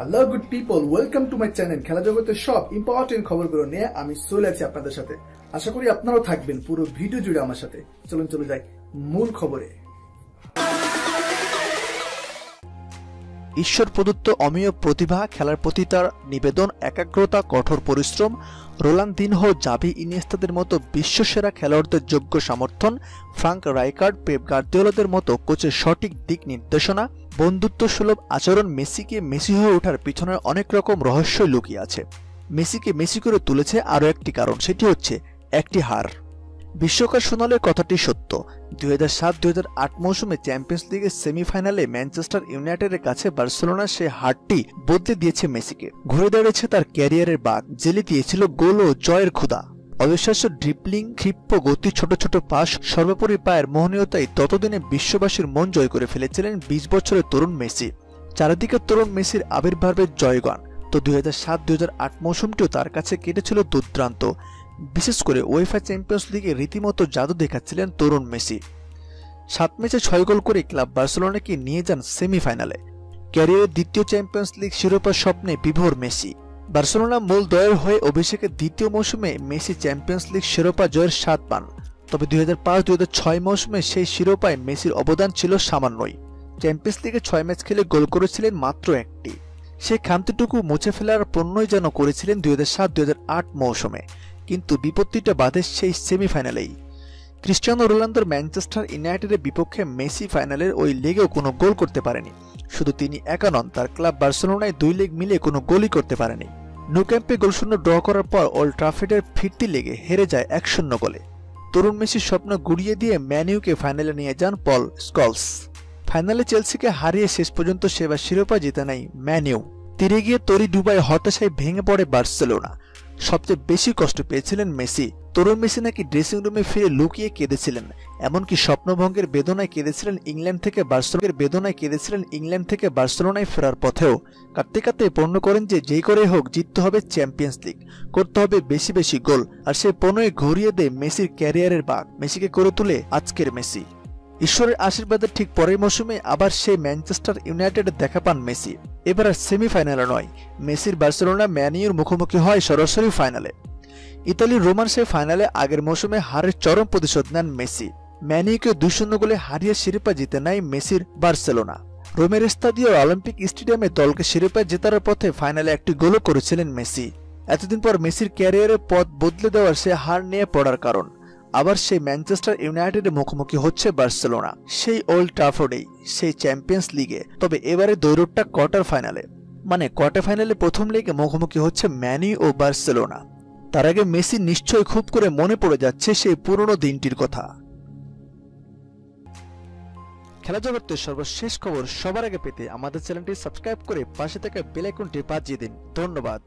Hello good people welcome to my channel খেলা জগতের সব ইম্পর্টেন্ট খবরগুলো নিয়ে আমি চলে আছি আপনাদের সাথে। আশা করি আপনারাও থাকবেন পুরো ভিডিও জুড়ে আমার সাথে। চলুন, চলে যাই মূল খবরে। ঈশ্বর প্রদত্ত অমীয় প্রতিভা, খেলার প্রতি তার নিবেদন, একাগ্রতা, কঠোর পরিশ্রম, রোলান দিনহো, জাভি ইনিয়েস্তাদের মতো বিশ্বসেরা খেলোয়াড়দের যোগ্য সমর্থন, ফ্রাঙ্ক রাইকার্ড, পেপ গার্দিওলাদের মতো কোচের সঠিক দিক নির্দেশনা বন্ধুত্ব সুলভ আচরণ মেসিকে মেসি হয়ে ওঠার পিছনে অনেক রকম রহস্য লুকিয়ে আছে। মেসিকে মেসি করে তুলেছে আরও একটি কারণ, সেটি হচ্ছে একটি হার। বিশ্বকাপ সোনালের কথাটি সত্য। দুই হাজার সাত, দুই হাজার আট মৌসুমে চ্যাম্পিয়ন্স লিগের সেমিফাইনালে ম্যানচেস্টার ইউনাইটেডের কাছে বার্সেলোনার সে হারটি বদলে দিয়েছে মেসিকে। ঘুরে দাঁড়িয়েছে তার ক্যারিয়ারের বাঘ জেলে দিয়েছিল গোল ও জয়ের ক্ষুদা অবিশ্বাস্য ড্রিপলিং ক্ষিপ্র গতি, ছোট ছোট পাস সর্বোপরি পায়ের মোহনীয়তাই ততদিনে বিশ্ববাসীর মন জয় করে ফেলেছিলেন বিশ বছরের তরুণ মেসি। চারিদিকে তরুণ মেসির আবির্ভাবের জয়গান। তো দুই হাজার সাত, দুই হাজার আট মৌসুমটিও তার কাছে কেটেছিল দুর্দ্রান্ত বিশেষ করে ওয়েফা চ্যাম্পিয়ন্স লিগে রীতিমতো জাদু দেখাচ্ছিলেন তরুণ মেসি। সাত ম্যাচে ছয় গোল করে ক্লাব বার্সেলোনাকে নিয়ে যান সেমিফাইনালে। ক্যারিয়ারের দ্বিতীয় চ্যাম্পিয়ন্স লিগ শিরোপা স্বপ্নে বিভোর মেসি। বার্সেলোনা মূল দয়ের হয়ে অভিষেকের দ্বিতীয় মৌসুমে মেসি চ্যাম্পিয়ন্স লিগ শিরোপা জয়ের স্বাদ পান। তবে দুই হাজার পাঁচ, দুই হাজার ছয় মৌসুমে সেই শিরোপায় মেসির অবদান ছিল সামান্যই। চ্যাম্পিয়ন্স লিগে ছয় ম্যাচ খেলে গোল করেছিলেন মাত্র একটি। সেই খামতিটুকু মুছে ফেলার পণ্যই যেন করেছিলেন দুই হাজার সাত, দুই হাজার আট মৌসুমে। কিন্তু বিপত্তিটা বাধে সেই সেমিফাইনালেই। ক্রিস্টিয়ানো রোনালদোর ম্যানচেস্টার ইউনাইটেডের বিপক্ষে মেসি ফাইনালের ওই লেগেও কোনো গোল করতে পারেনি। শুধু তিনি একা নন, তার ক্লাব বার্সেলোনায় দুই লেগ মিলে কোনো গোলই করতে পারেনি। নো ক্যাম্পে গোলশূন্য ড্র করার পর ওল্ড ট্রাফেডের ফিরতি লেগে হেরে যায় এক শূন্য গোলে। তরুণ মেসির স্বপ্ন গুড়িয়ে দিয়ে ম্যানিউকে ফাইনালে নিয়ে যান পল স্কলস। ফাইনালে চেলসিকে হারিয়ে শেষ পর্যন্ত সেবা শিরোপা জিতে নেয় ম্যানিউ। তীরে গিয়ে তরি ডুবাই হতাশায় ভেঙে পড়ে বার্সেলোনা। সবচেয়ে বেশি কষ্ট পেয়েছিলেন মেসি। তরুণ মেসি নাকি ড্রেসিং রুমে ফিরে লুকিয়ে কেঁদেছিলেন। এমনকি স্বপ্নভঙ্গের বেদনায় কেঁদেছিলেন ইংল্যান্ড থেকে বার্সেলোনার বেদনায় কেঁদেছিলেন ইংল্যান্ড থেকে বার্সেলোনায় ফেরার পথেও। কাঁদতে কাঁদতে পণ্য করেন যে যেই করে হোক, জিততে হবে চ্যাম্পিয়ন্স লিগ করতে হবে বেশি বেশি গোল। আর সে পণ্যই ঘুরিয়ে দেয় মেসির ক্যারিয়ারের বাঘ মেসিকে করে তুলে আজকের মেসি। ঈশ্বরের আশীর্বাদের ঠিক পরের মৌসুমে আবার সেই ম্যানচেস্টার ইউনাইটেডে দেখা পান মেসি। এবার আর সেমিফাইনালে নয়। মেসির বার্সেলোনা ম্যানিউর মুখোমুখি হয় সরাসরি ফাইনালে ইতালির রোমান সেই ফাইনালে আগের মৌসুমে হারের চরম প্রতিশোধ নেন মেসি। ম্যানিউকে দুই শূন্য গোলে হারিয়ে শিরোপা জিতে নেয় মেসির বার্সেলোনা। রোমের স্তাদীয় অলিম্পিক স্টেডিয়ামে দলকে শিরোপা জেতার পথে ফাইনালে একটি গোলও করেছিলেন মেসি। এতদিন পর মেসির ক্যারিয়ারের পথ বদলে দেওয়ার সে হার নিয়ে পড়ার কারণ। আবার সেই ম্যানচেস্টার ইউনাইটেডের মুখোমুখি হচ্ছে বার্সেলোনা। সেই ওল্ড ট্রাফোর্ডেই, সেই চ্যাম্পিয়ন্স লিগে। তবে এবারে দৌড়টা কোয়ার্টার ফাইনালে। মানে কোয়ার্টার ফাইনালে প্রথম লিগে মুখোমুখি হচ্ছে ম্যানি ও বার্সেলোনা। তার আগে মেসি নিশ্চয়ই খুব করে মনে পড়ে যাচ্ছে সেই পুরনো দিনটির কথা। খেলা জগতের সর্বশেষ খবর সবার আগে পেতে আমাদের চ্যানেলটি সাবস্ক্রাইব করে পাশে থাকা বেল আইকনটি বাজিয়ে দিন। ধন্যবাদ।